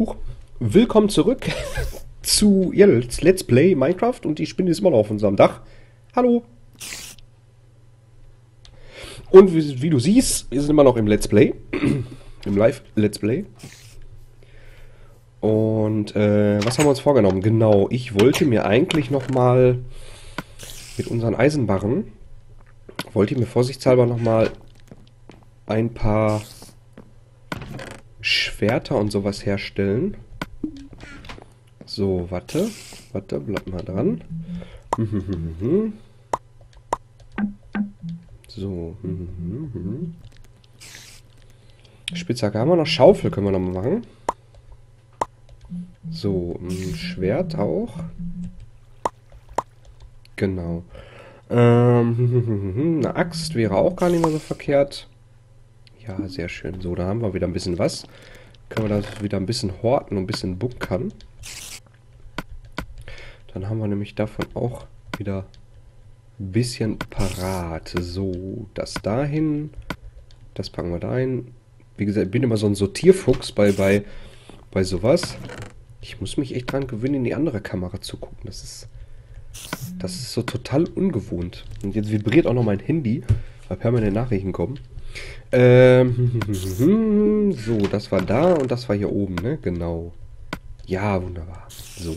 Huch. Willkommen zurück zu ja, Let's Play Minecraft und die Spinne ist immer noch auf unserem Dach. Hallo. Und wie, wie du siehst, wir sind immer noch im Let's Play. Im Live Let's Play. Und äh, was haben wir uns vorgenommen? Genau, ich wollte mir eigentlich nochmal mit unseren Eisenbarren, wollte ich mir vorsichtshalber nochmal ein paar Schwerter und sowas herstellen. So, warte. Warte, bleib mal dran. So. Spitzhacke haben wir noch. Schaufel können wir noch mal machen. So, Schwert auch. Genau. Ähm, eine Axt wäre auch gar nicht mal so verkehrt. Ja, sehr schön. So, da haben wir wieder ein bisschen was. Können wir das wieder ein bisschen horten und ein bisschen bunkern. Dann haben wir nämlich davon auch wieder ein bisschen parat. So, das dahin. Das packen wir dahin. Wie gesagt, ich bin immer so ein Sortierfuchs bei, bei, bei sowas. Ich muss mich echt dran gewöhnen, in die andere Kamera zu gucken. Das ist, das ist so total ungewohnt. Und jetzt vibriert auch noch mein Handy, weil permanent Nachrichten kommen. Ähm, so, das war da und das war hier oben, ne? Genau. Ja, wunderbar. So.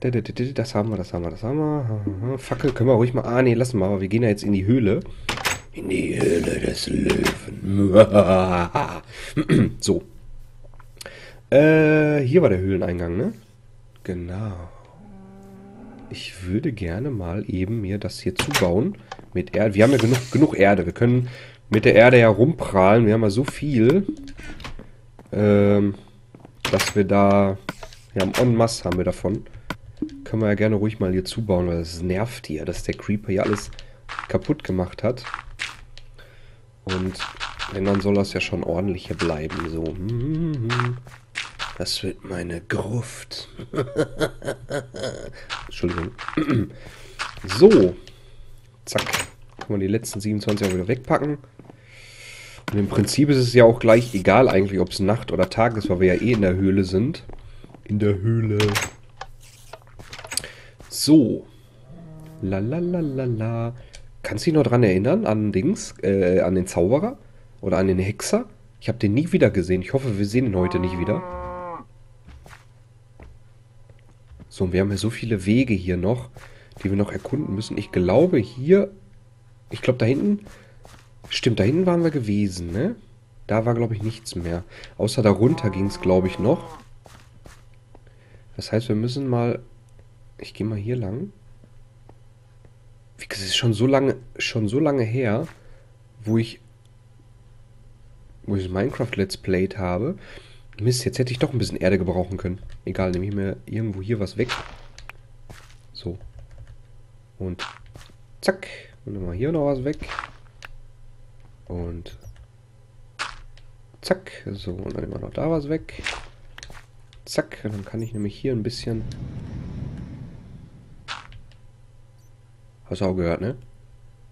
Das haben wir, das haben wir, das haben wir. Fackel können wir ruhig mal... Ah, nee, lassen wir mal. Wir gehen ja jetzt in die Höhle. In die Höhle des Löwen. so. Äh, hier war der Höhleneingang, ne? Genau. Ich würde gerne mal eben mir das hier zubauen. Mit Erde. Wir haben ja genug, genug Erde. Wir können mit der Erde herumprahlen. Wir haben ja so viel, ähm, dass wir da, wir haben en masse haben wir davon. Können wir ja gerne ruhig mal hier zubauen, weil es nervt hier, dass der Creeper hier alles kaputt gemacht hat. Und wenn, dann soll das ja schon ordentlich hier bleiben. So. Das wird meine Gruft. Entschuldigung. so. Zack. Können wir die letzten 27 auch wieder wegpacken. Und im Prinzip ist es ja auch gleich egal eigentlich, ob es Nacht oder Tag ist, weil wir ja eh in der Höhle sind. In der Höhle. So. La la la la la. Kannst du dich noch dran erinnern an Dings, äh, an den Zauberer? Oder an den Hexer? Ich habe den nie wieder gesehen. Ich hoffe, wir sehen ihn heute nicht wieder. So, und wir haben ja so viele Wege hier noch, die wir noch erkunden müssen. Ich glaube, hier... Ich glaube, da hinten Stimmt, da hinten waren wir gewesen, ne? Da war, glaube ich, nichts mehr. Außer darunter ging es, glaube ich, noch. Das heißt, wir müssen mal... Ich gehe mal hier lang. Es ist schon so lange, schon so lange her, wo ich, wo ich Minecraft Let's Played habe. Mist, jetzt hätte ich doch ein bisschen Erde gebrauchen können. Egal, nehme ich mir irgendwo hier was weg. So. Und zack. Und dann mal hier noch was weg. Und zack. So, und dann nehmen wir noch da was weg. Zack. Und dann kann ich nämlich hier ein bisschen... Hast du auch gehört, ne?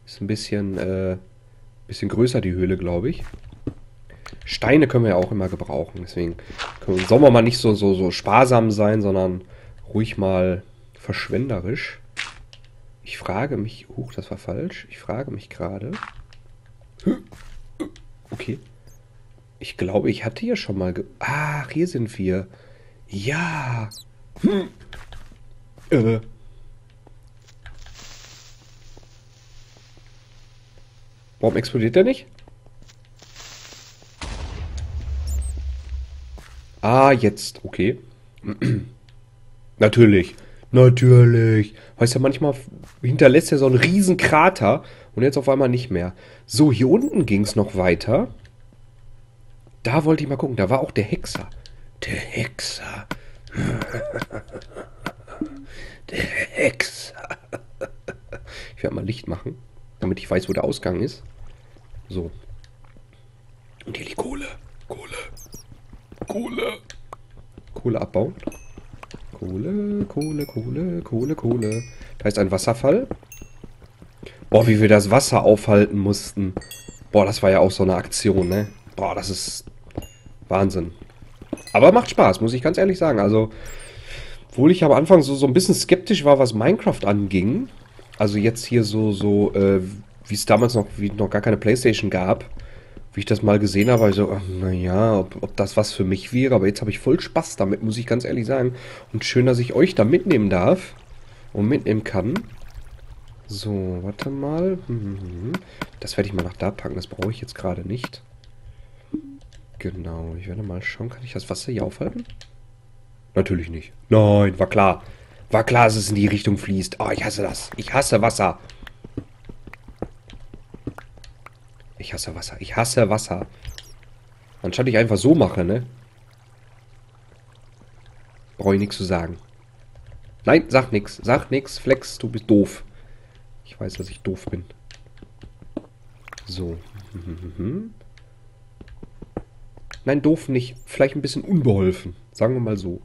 Ist ein bisschen, äh, bisschen größer die Höhle, glaube ich. Steine können wir ja auch immer gebrauchen. Deswegen können, sollen wir mal nicht so, so, so sparsam sein, sondern ruhig mal verschwenderisch. Ich frage mich... Huch, das war falsch. Ich frage mich gerade... Okay. Ich glaube, ich hatte hier schon mal... Ach, hier sind wir. Ja. Hm. Äh. Warum explodiert der nicht? Ah, jetzt. Okay. Natürlich. Natürlich. Weißt du, manchmal hinterlässt er so einen riesen Krater und jetzt auf einmal nicht mehr. So, hier unten ging es noch weiter. Da wollte ich mal gucken. Da war auch der Hexer. Der Hexer. der Hexer. Ich werde mal Licht machen, damit ich weiß, wo der Ausgang ist. So. Und hier die Kohle. Kohle. Kohle. Kohle abbauen. Kohle, Kohle, Kohle, Kohle, Kohle. Da ist ein Wasserfall. Boah, wie wir das Wasser aufhalten mussten. Boah, das war ja auch so eine Aktion, ne? Boah, das ist Wahnsinn. Aber macht Spaß, muss ich ganz ehrlich sagen. Also, obwohl ich am Anfang so, so ein bisschen skeptisch war, was Minecraft anging. Also jetzt hier so, so, äh, wie es damals noch, wie noch gar keine Playstation gab. Wie ich das mal gesehen habe, also, naja, ob, ob das was für mich wäre. Aber jetzt habe ich voll Spaß damit, muss ich ganz ehrlich sagen. Und schön, dass ich euch da mitnehmen darf. Und mitnehmen kann. So, warte mal. Das werde ich mal nach da packen. Das brauche ich jetzt gerade nicht. Genau, ich werde mal schauen, kann ich das Wasser hier aufhalten? Natürlich nicht. Nein, war klar. War klar, dass es in die Richtung fließt. Oh, ich hasse das. Ich hasse Wasser. Ich hasse Wasser. Ich hasse Wasser. Anstatt ich einfach so mache, ne? Brauche ich nichts zu sagen. Nein, sag nix. Sag nix. Flex, du bist doof. Ich weiß, dass ich doof bin. So. Nein, doof nicht. Vielleicht ein bisschen unbeholfen. Sagen wir mal so.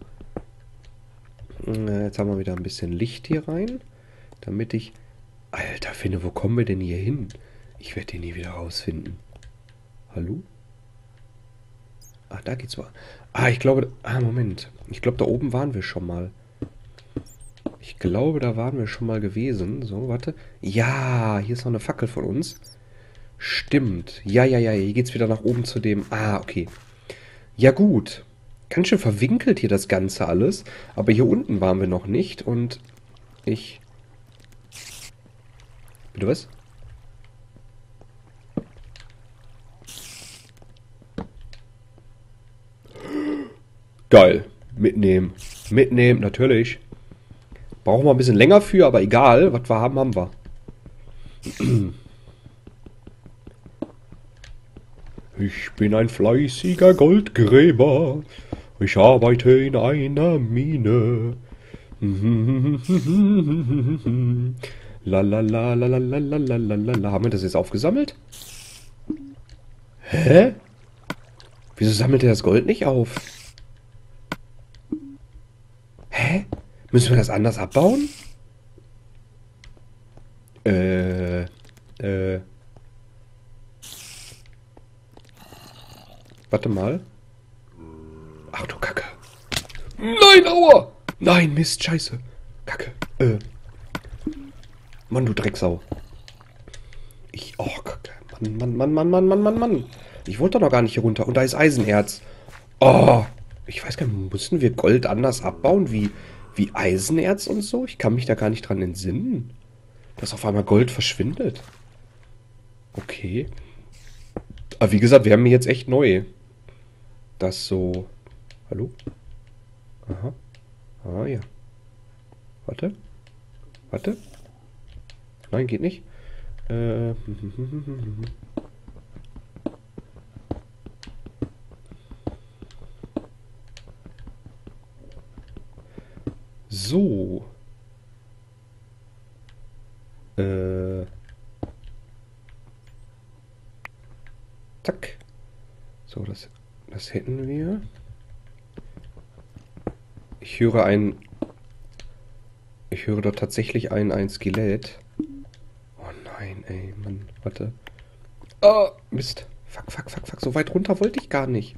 Äh, jetzt haben wir wieder ein bisschen Licht hier rein. Damit ich... Alter, finde, wo kommen wir denn hier hin? Ich werde den nie wieder rausfinden. Hallo? Ah, da geht's mal. Ah, ich glaube... Ah, Moment. Ich glaube, da oben waren wir schon mal. Ich glaube, da waren wir schon mal gewesen. So, warte. Ja, hier ist noch eine Fackel von uns. Stimmt. Ja, ja, ja, hier geht's wieder nach oben zu dem... Ah, okay. Ja gut. Ganz schön verwinkelt hier das Ganze alles. Aber hier unten waren wir noch nicht und ich... Bitte was? Geil. Mitnehmen. Mitnehmen, natürlich. Brauchen wir ein bisschen länger für, aber egal. Was wir haben, haben wir. Ich bin ein fleißiger Goldgräber. Ich arbeite in einer Mine. La la la la la la la la la la. Haben wir das jetzt aufgesammelt? Hä? Wieso sammelt er das Gold nicht auf? Hä? Müssen wir das anders abbauen? Äh, äh. Warte mal. Ach du Kacke. Nein, aua! Nein, Mist, scheiße. Kacke. Äh. Mann, du Drecksau. Ich, oh, Kacke. Mann, Mann, Mann, Mann, Mann, Mann, Mann, Mann. Ich wollte doch noch gar nicht hier runter. Und da ist Eisenerz. Oh. Ich weiß gar nicht, mussten wir Gold anders abbauen wie, wie Eisenerz und so? Ich kann mich da gar nicht dran entsinnen. Dass auf einmal Gold verschwindet. Okay. Aber wie gesagt, wir haben jetzt echt neu das so... Hallo? Aha. Ah ja. Warte. Warte. Nein, geht nicht. Äh. So. Äh. Zack. So, das das hätten wir. Ich höre ein... Ich höre dort tatsächlich ein, ein Skelett. Oh nein, ey, Mann, warte. Oh, Mist. Fuck, fuck, fuck, fuck. So weit runter wollte ich gar nicht.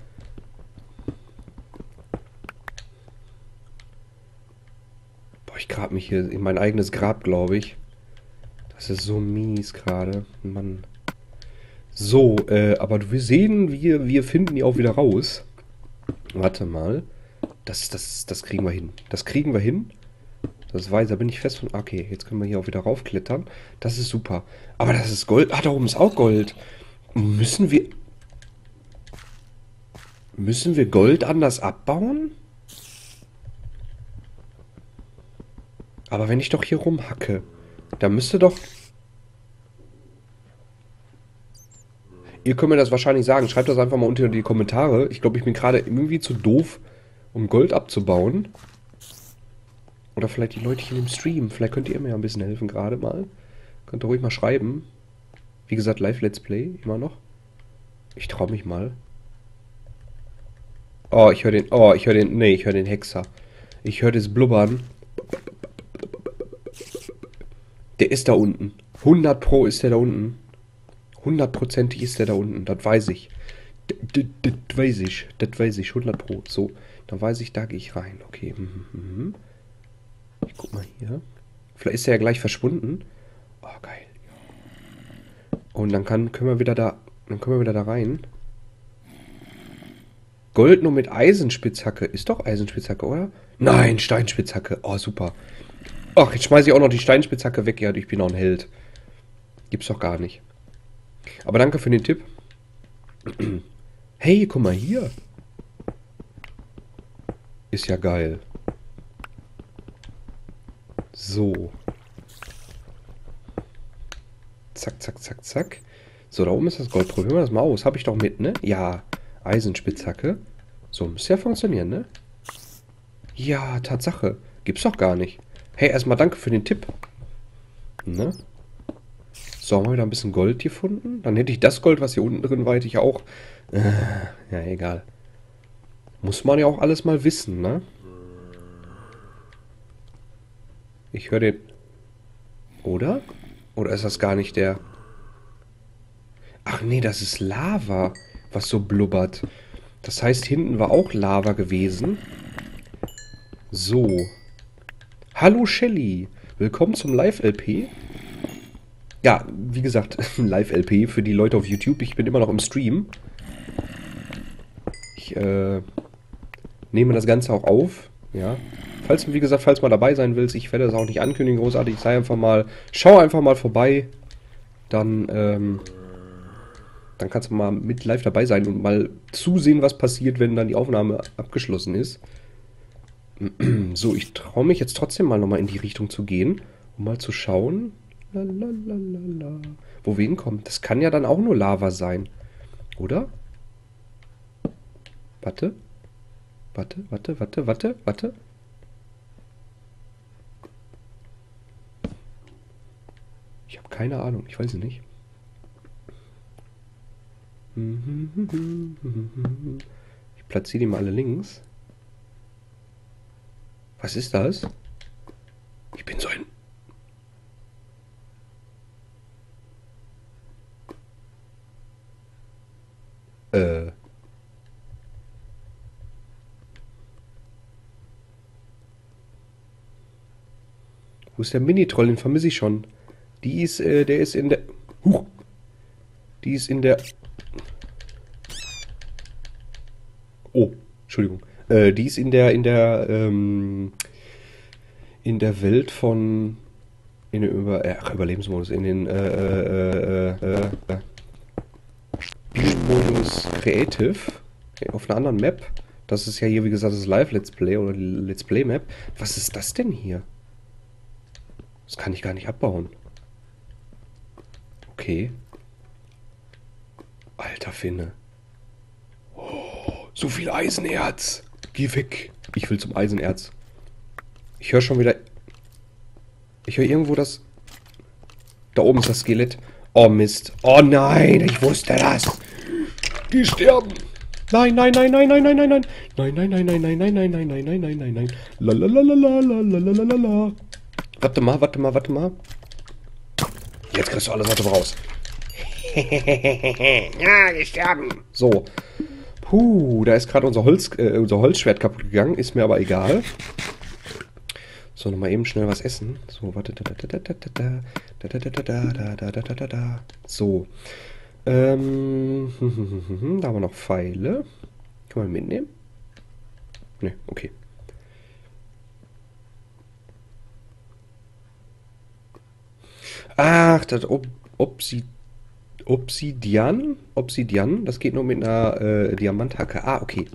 Boah, ich grab mich hier in mein eigenes Grab, glaube ich. Das ist so mies gerade. Mann. So, äh, aber wir sehen, wir, wir finden die auch wieder raus. Warte mal. Das, das, das kriegen wir hin. Das kriegen wir hin. Das weiß, da bin ich fest von... Okay, jetzt können wir hier auch wieder raufklettern. Das ist super. Aber das ist Gold. Ah, da oben ist auch Gold. Müssen wir... Müssen wir Gold anders abbauen? Aber wenn ich doch hier rumhacke, da müsste doch... Ihr könnt mir das wahrscheinlich sagen. Schreibt das einfach mal unter die Kommentare. Ich glaube, ich bin gerade irgendwie zu doof, um Gold abzubauen. Oder vielleicht die Leute hier im Stream. Vielleicht könnt ihr mir ja ein bisschen helfen gerade mal. Könnt ihr ruhig mal schreiben. Wie gesagt, Live-Let's Play, immer noch. Ich traue mich mal. Oh, ich höre den... Oh, ich höre den... Nee, ich höre den Hexer. Ich höre das Blubbern. Der ist da unten. 100 Pro ist der da unten. Hundertprozentig ist der da unten, das weiß ich. Das weiß ich. Das weiß ich. 100 Pro. So, dann weiß ich, da gehe ich rein. Okay. Mhm, mhm. Ich guck mal hier. Vielleicht ist er ja gleich verschwunden. Oh, geil. Und dann kann, können wir wieder da, dann können wir wieder da rein. Gold nur mit Eisenspitzhacke. Ist doch Eisenspitzhacke, oder? Nein, Steinspitzhacke. Oh, super. Ach, jetzt schmeiße ich auch noch die Steinspitzhacke weg. Ja, ich bin auch ein Held. Gibt's doch gar nicht. Aber danke für den Tipp. Hey, guck mal hier. Ist ja geil. So. Zack, zack, zack, zack. So, da oben ist das Gold. Probieren wir das mal aus. Habe ich doch mit, ne? Ja. Eisenspitzhacke. So, müsste ja funktionieren, ne? Ja, Tatsache. Gibt's doch gar nicht. Hey, erstmal danke für den Tipp. Ne? So, haben wir wieder ein bisschen Gold gefunden. Dann hätte ich das Gold, was hier unten drin war, hätte ich auch... Äh, ja, egal. Muss man ja auch alles mal wissen, ne? Ich höre den... Oder? Oder ist das gar nicht der... Ach nee, das ist Lava, was so blubbert. Das heißt, hinten war auch Lava gewesen. So. Hallo Shelly. Willkommen zum Live-LP. Ja, wie gesagt, Live-LP für die Leute auf YouTube. Ich bin immer noch im Stream. Ich äh, nehme das Ganze auch auf. Ja. Falls, wie gesagt, falls mal dabei sein willst, ich werde das auch nicht ankündigen, großartig. Sei einfach mal, schau einfach mal vorbei. Dann, ähm, dann kannst du mal mit live dabei sein und mal zusehen, was passiert, wenn dann die Aufnahme abgeschlossen ist. So, ich traue mich jetzt trotzdem mal nochmal in die Richtung zu gehen, um mal zu schauen, Lalalala. Wo wir hinkommen. Das kann ja dann auch nur Lava sein. Oder? Warte. Warte, warte, warte, warte, warte. Ich habe keine Ahnung. Ich weiß es nicht. Ich platziere die mal alle links. Was ist das? Ich bin so ein Äh. Wo ist der Mini-Troll? Den vermisse ich schon. Die ist, äh, der ist in der... Huch! Die ist in der... Oh, Entschuldigung. Äh, die ist in der, in der, ähm, in der Welt von... In den Über... Äh, Überlebensmodus. In den, äh, äh, äh, äh Spielmodus Creative auf einer anderen Map. Das ist ja hier, wie gesagt, das Live-Let's Play oder die Let's Play-Map. Was ist das denn hier? Das kann ich gar nicht abbauen. Okay. Alter Finne. Oh, so viel Eisenerz. Geh weg. Ich will zum Eisenerz. Ich höre schon wieder... Ich höre irgendwo das... Da oben ist das Skelett. Oh Mist. Oh nein, ich wusste das. Die sterben. Nein, nein, nein, nein, nein, nein, nein, nein. Nein, nein, nein, nein, nein, nein, nein, nein, nein, nein, nein, nein, nein. La la la la la la la la la la. Warte mal, warte mal, warte mal. Jetzt kriegst du alles aus raus. ja, die sterben. So. Puh, da ist gerade unser, Holz, äh, unser Holzschwert kaputt gegangen. Ist mir aber egal. So, nochmal eben schnell was essen. So, warte. So. Ähm, da haben wir noch Pfeile. Kann man mitnehmen? Ne, okay. Ach, das Ob Obsid Obsidian? Obsidian? Das geht nur mit einer äh, Diamanthacke. Ah, okay.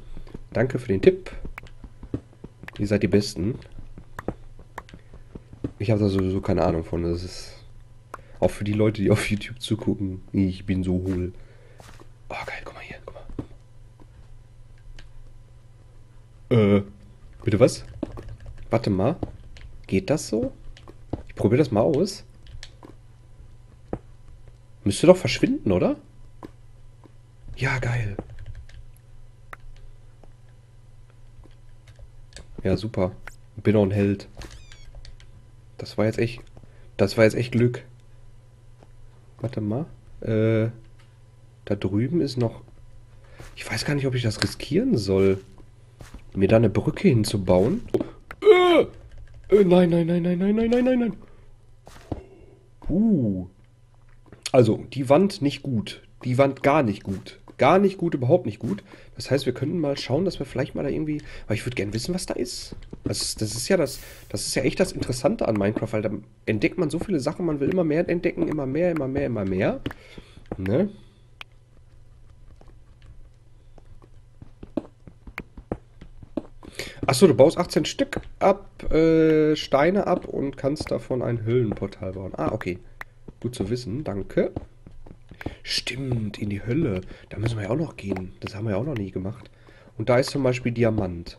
Danke für den Tipp. Ihr seid die Besten. Ich habe da sowieso keine Ahnung von. Das ist auch für die Leute, die auf YouTube zugucken. Ich bin so hohl. Oh, geil, guck mal hier, guck mal. Äh, bitte was? Warte mal. Geht das so? Ich probiere das mal aus. Müsste doch verschwinden, oder? Ja, geil. Ja, super. Bin auch ein Held. Das war jetzt echt. Das war jetzt echt Glück. Warte mal. Äh, da drüben ist noch. Ich weiß gar nicht, ob ich das riskieren soll. Mir da eine Brücke hinzubauen. Äh, äh, nein, nein, nein, nein, nein, nein, nein, nein, nein. Uh. Also, die Wand nicht gut. Die Wand gar nicht gut. Gar nicht gut, überhaupt nicht gut. Das heißt, wir könnten mal schauen, dass wir vielleicht mal da irgendwie... Weil ich würde gerne wissen, was da ist. Das, das ist ja das... Das ist ja echt das Interessante an Minecraft, weil da entdeckt man so viele Sachen, man will immer mehr entdecken, immer mehr, immer mehr, immer mehr. Ne? Achso, du baust 18 Stück ab, äh, Steine ab und kannst davon ein Höllenportal bauen. Ah, okay. Gut zu wissen, danke. Stimmt, in die Hölle. Da müssen wir ja auch noch gehen. Das haben wir ja auch noch nie gemacht. Und da ist zum Beispiel Diamant.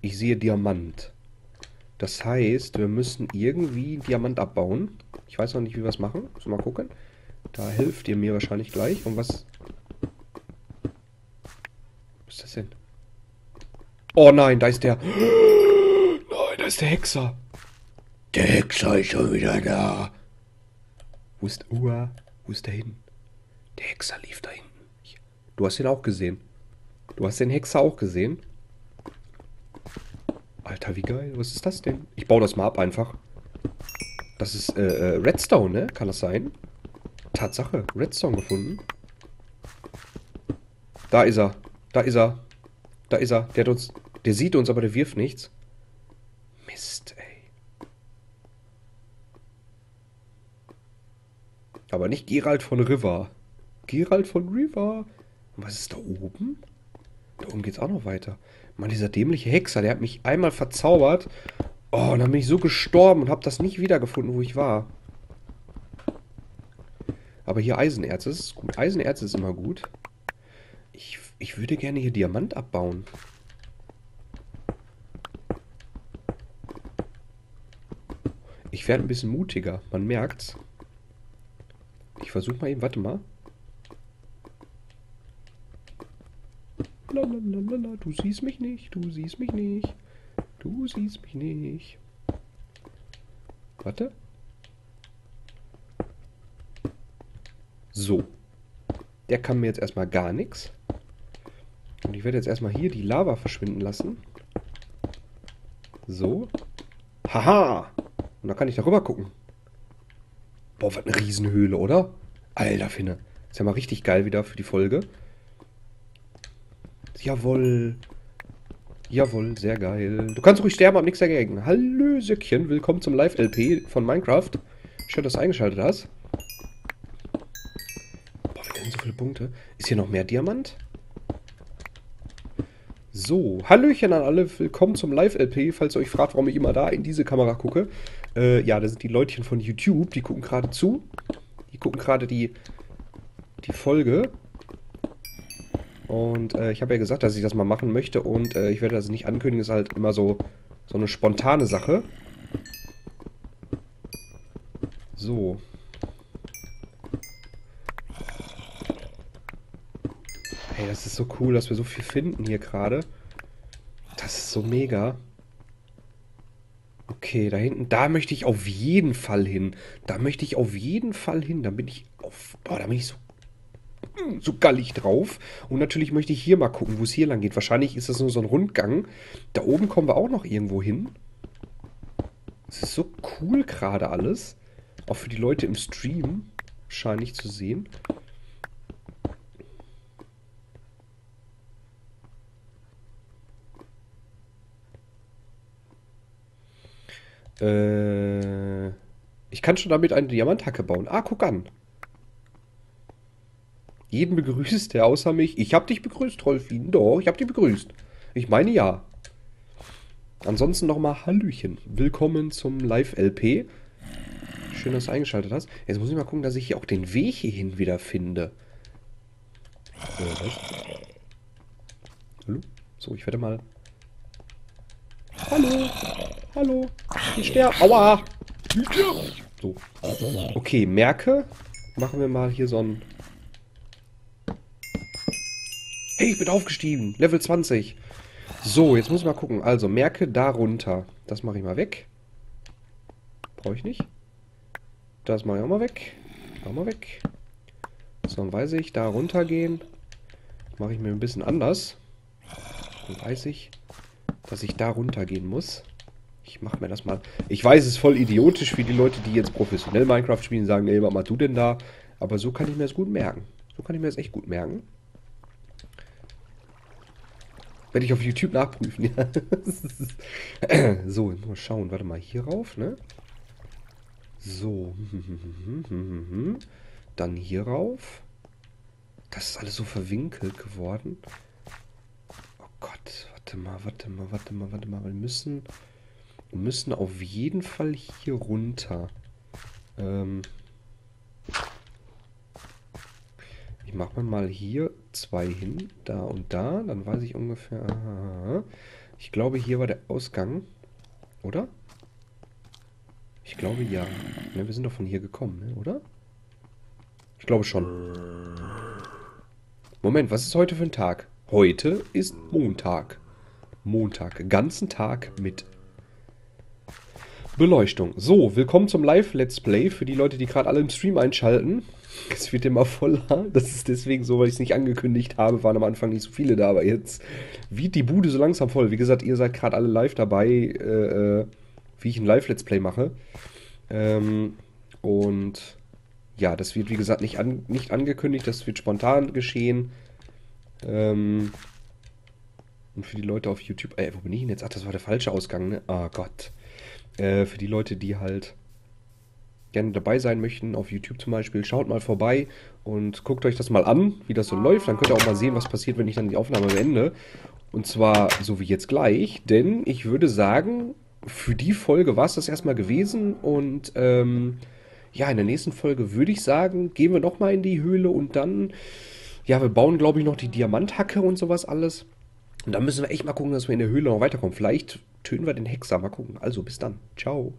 Ich sehe Diamant. Das heißt, wir müssen irgendwie Diamant abbauen. Ich weiß noch nicht, wie wir es machen. Müssen wir mal gucken. Da hilft ihr mir wahrscheinlich gleich. Und was... Was ist das denn? Oh nein, da ist der... Nein, da ist der Hexer. Der Hexer ist schon wieder da. Wo ist... Uah, wo ist der hin? Der Hexer lief da hinten. Du hast ihn auch gesehen. Du hast den Hexer auch gesehen. Alter, wie geil. Was ist das denn? Ich baue das mal ab einfach. Das ist äh, äh, Redstone, ne? Kann das sein? Tatsache. Redstone gefunden. Da ist er. Da ist er. Da ist er. Der uns... Der sieht uns, aber der wirft nichts. Mist, ey. Aber nicht Gerald von River. Gerald von River. Und was ist da oben? Da oben geht's auch noch weiter. Mann, dieser dämliche Hexer, der hat mich einmal verzaubert. Oh, und dann bin ich so gestorben und habe das nicht wiedergefunden, wo ich war. Aber hier Eisenerz, das ist gut. Eisenerz ist immer gut. Ich, ich würde gerne hier Diamant abbauen. Ich werde ein bisschen mutiger, man merkt's. Versuche mal eben, warte mal. Lalalala, du siehst mich nicht, du siehst mich nicht. Du siehst mich nicht. Warte. So. Der kann mir jetzt erstmal gar nichts. Und ich werde jetzt erstmal hier die Lava verschwinden lassen. So. Haha! Und dann kann ich darüber gucken. Boah, was eine Riesenhöhle, oder? Alter Finne. Ist ja mal richtig geil wieder für die Folge. Jawohl. Jawohl, sehr geil. Du kannst ruhig sterben, hab nichts dagegen. Hallösöckchen, willkommen zum Live-LP von Minecraft. Schön, dass du eingeschaltet hast. Boah, wir kriegen so viele Punkte. Ist hier noch mehr Diamant? So, Hallöchen an alle, willkommen zum Live-LP. Falls ihr euch fragt, warum ich immer da in diese Kamera gucke. Äh, ja, das sind die Leutchen von YouTube, die gucken gerade zu. Die gucken gerade die, die Folge. Und äh, ich habe ja gesagt, dass ich das mal machen möchte und äh, ich werde das nicht ankündigen, ist halt immer so, so eine spontane Sache. So. Hey, das ist so cool, dass wir so viel finden hier gerade. Das ist so mega. Okay, da hinten, da möchte ich auf jeden Fall hin. Da möchte ich auf jeden Fall hin. Da bin ich auf, boah, da bin ich so so gallig drauf. Und natürlich möchte ich hier mal gucken, wo es hier lang geht. Wahrscheinlich ist das nur so ein Rundgang. Da oben kommen wir auch noch irgendwo hin. Es ist so cool gerade alles. Auch für die Leute im Stream wahrscheinlich zu sehen. Äh, ich kann schon damit eine Diamanthacke bauen. Ah, guck an jeden begrüßt, der außer mich. Ich habe dich begrüßt, Rolfin. Doch, ich habe dich begrüßt. Ich meine ja. Ansonsten nochmal Hallöchen. Willkommen zum Live-LP. Schön, dass du eingeschaltet hast. Jetzt muss ich mal gucken, dass ich hier auch den Weg hierhin wieder finde. Äh, Hallo? So, ich werde mal... Hallo? Hallo? Ich sterbe. Aua! So. Okay, merke. Machen wir mal hier so ein Hey, ich bin aufgestiegen. Level 20. So, jetzt muss ich mal gucken. Also, merke darunter. Das mache ich mal weg. Brauche ich nicht. Das mache ich auch mal weg. Auch mal weg. So, dann weiß ich, da runter gehen. mache ich mir ein bisschen anders. Dann weiß ich, dass ich da runtergehen muss. Ich mache mir das mal. Ich weiß, es ist voll idiotisch für die Leute, die jetzt professionell Minecraft spielen, sagen, ey, was machst du denn da? Aber so kann ich mir das gut merken. So kann ich mir das echt gut merken. Werde ich auf YouTube nachprüfen, ja. so, mal schauen. Warte mal, hier rauf, ne? So. Dann hier rauf. Das ist alles so verwinkelt geworden. Oh Gott, warte mal, warte mal, warte mal, warte mal. Wir müssen, müssen auf jeden Fall hier runter. Ähm ich mache mal hier zwei hin, da und da. Dann weiß ich ungefähr... Ich glaube, hier war der Ausgang. Oder? Ich glaube, ja. ja. Wir sind doch von hier gekommen, ne? oder? Ich glaube schon. Moment, was ist heute für ein Tag? Heute ist Montag. Montag. Ganzen Tag mit Beleuchtung. So, willkommen zum Live-Let's Play. Für die Leute, die gerade alle im Stream einschalten. Es wird immer voller. Das ist deswegen so, weil ich es nicht angekündigt habe. Waren am Anfang nicht so viele da, aber jetzt wird die Bude so langsam voll. Wie gesagt, ihr seid gerade alle live dabei, äh, äh wie ich ein Live-Let's Play mache. Ähm, und ja, das wird wie gesagt nicht, an, nicht angekündigt, das wird spontan geschehen. Ähm, und für die Leute auf YouTube, äh, wo bin ich denn jetzt? Ach, das war der falsche Ausgang, ne? Ah oh Gott. Äh, für die Leute, die halt gerne dabei sein möchten, auf YouTube zum Beispiel, schaut mal vorbei und guckt euch das mal an, wie das so läuft. Dann könnt ihr auch mal sehen, was passiert, wenn ich dann die Aufnahme beende. Und zwar so wie jetzt gleich, denn ich würde sagen, für die Folge war es das erstmal gewesen und ähm, ja, in der nächsten Folge würde ich sagen, gehen wir nochmal in die Höhle und dann, ja, wir bauen, glaube ich, noch die Diamanthacke und sowas alles. Und dann müssen wir echt mal gucken, dass wir in der Höhle noch weiterkommen. Vielleicht töten wir den Hexer. Mal gucken. Also, bis dann. Ciao.